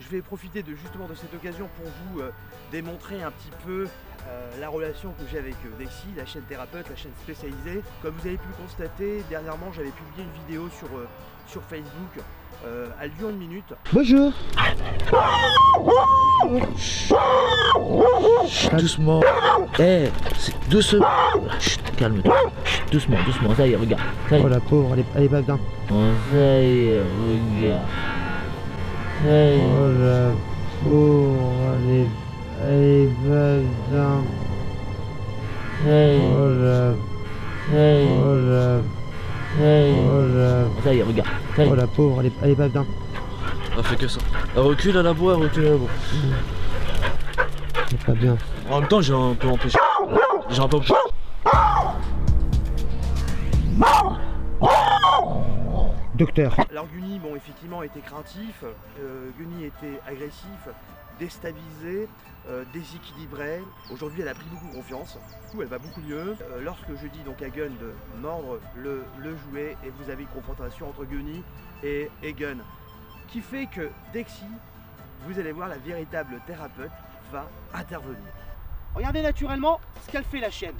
Je vais profiter de, justement de cette occasion pour vous euh, démontrer un petit peu euh, la relation que j'ai avec euh, Dexy, la chaîne thérapeute, la chaîne spécialisée. Comme vous avez pu le constater, dernièrement j'avais publié une vidéo sur, euh, sur Facebook. Euh, elle dure une minute. Bonjour Doucement Eh, c'est doucement Chut, calme-toi Doucement, doucement, ça y est, regarde Ça y est, Oh la pauvre, elle est, elle est pas bien. Oh, ça y est, regarde Est Oh la pauvre, elle est, elle est pas bien. Ça y est, Oh la, est, oh la, ça y est oh la, Ça y est, regarde oh la pauvre, elle est, elle est pas bien. Elle fait que ça. Elle recule à la bois, elle recule à la bois Elle est pas bien. En même temps, j'ai un peu empêché. J'ai un peu empêché Docteur. Alors Guni, bon, effectivement, était craintif, euh, Guni était agressif, déstabilisé, euh, déséquilibré. Aujourd'hui, elle a pris beaucoup confiance. Du coup, elle va beaucoup mieux. Euh, lorsque je dis donc à Gun de mordre le, le jouet, et vous avez une confrontation entre Guni et, et Gun, qui fait que Dexy, vous allez voir, la véritable thérapeute va intervenir. Regardez naturellement ce qu'elle fait la chienne.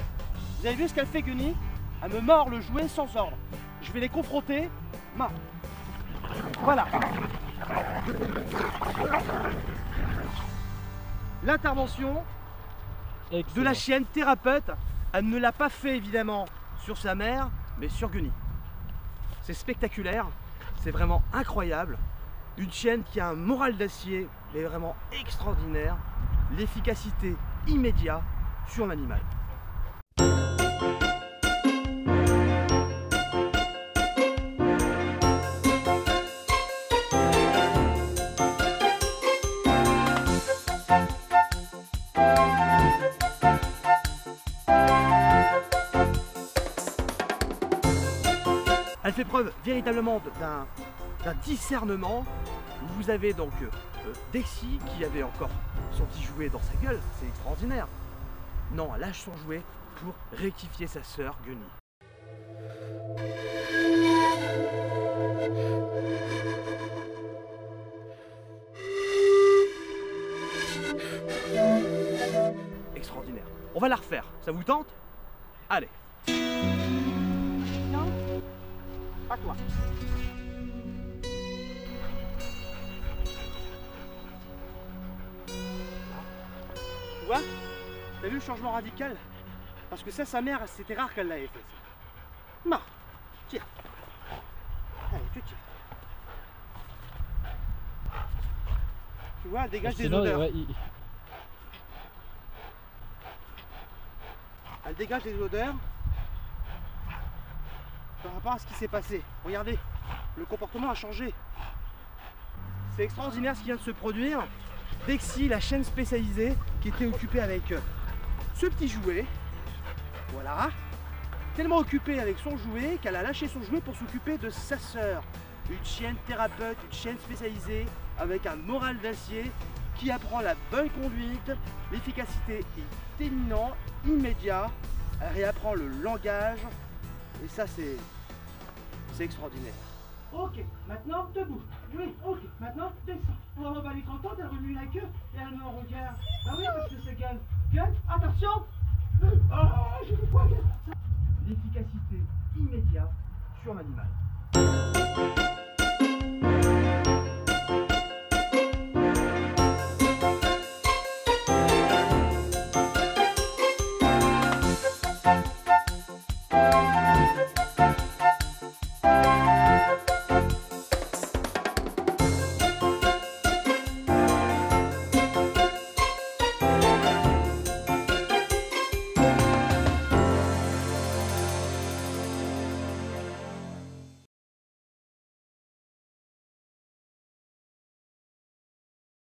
Vous avez vu ce qu'elle fait Guni? Elle me mord le jouet sans ordre. Je vais les confronter Voilà. L'intervention de la chienne thérapeute, elle ne l'a pas fait évidemment sur sa mère, mais sur Gunny. C'est spectaculaire, c'est vraiment incroyable. Une chienne qui a un moral d'acier, mais vraiment extraordinaire. L'efficacité immédiate sur l'animal. Elle fait preuve véritablement d'un discernement. Vous avez donc euh, euh, Dexy qui avait encore son petit jouet dans sa gueule, c'est extraordinaire. Non, elle lâche son jouet pour rectifier sa sœur Gunny. Extraordinaire. On va la refaire, ça vous tente? Allez. Pas toi. Tu vois T'as vu le changement radical? Parce que ça, sa mère, c'était rare qu'elle l'avait fait. ça. Non, tiens. Allez, tu tires. Tu vois, elle dégage des odeurs. ouais, il- Elle dégage des odeurs par rapport à ce qui s'est passé. Regardez, le comportement a changé. C'est extraordinaire ce qui vient de se produire. Dexy, la chaîne spécialisée, qui était occupée avec euh, ce petit jouet. Voilà. Tellement occupée avec son jouet qu'elle a lâché son jouet pour s'occuper de sa sœur. Une chienne thérapeute, une chienne spécialisée avec un moral d'acier qui apprend la bonne conduite, l'efficacité est éminent, immédiat, elle réapprend le langage et ça c'est extraordinaire. Ok, maintenant debout. Oui, ok, maintenant descends. Bah elle est contente, elle remue la queue et elle me regarde. Ah oui parce que c'est Gun. Gun, attention Ah, L'efficacité immédiate sur l'animal.